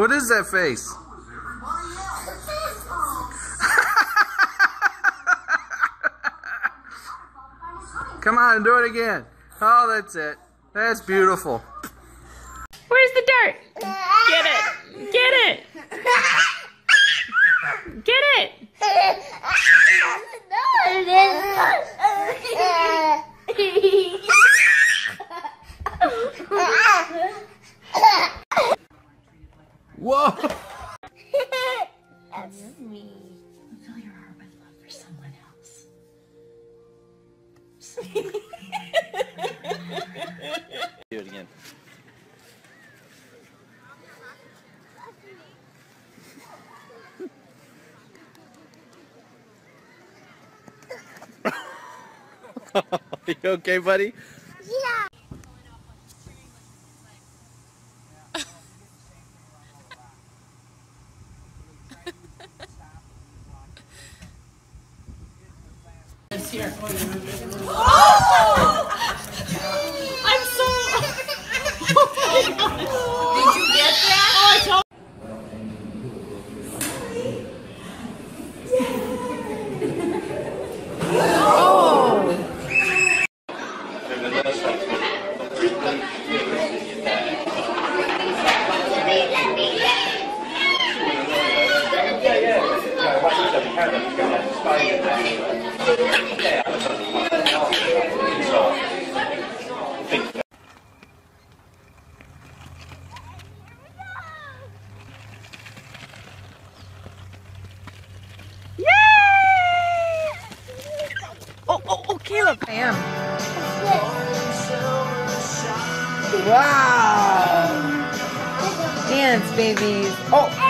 What is that face? Come on, and do it again. Oh, that's it. That's beautiful. Where's the dirt? Get it. Get it. Get it. Whoa! That's me. Fill your heart with love for someone else. Do it again. you okay, buddy? I'm oh so. Did you get that? Oh, Yay! Oh, oh, oh, Caleb. I am. Wow. Dance, babies. Oh.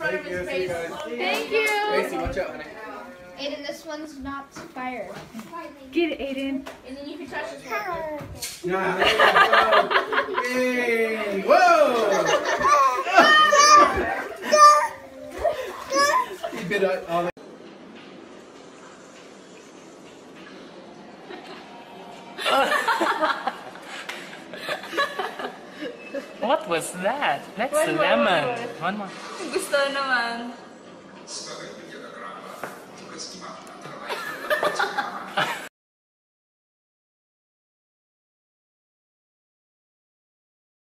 a big thing in front of his face. Thank you. Casey, watch out, honey. Aiden, this one's not fired. Get it, Aiden. And then you can touch this one. Yeah, there. Yay! Whoa! He bit out all the- What was that? That's the lemon. One more. Gusto naman.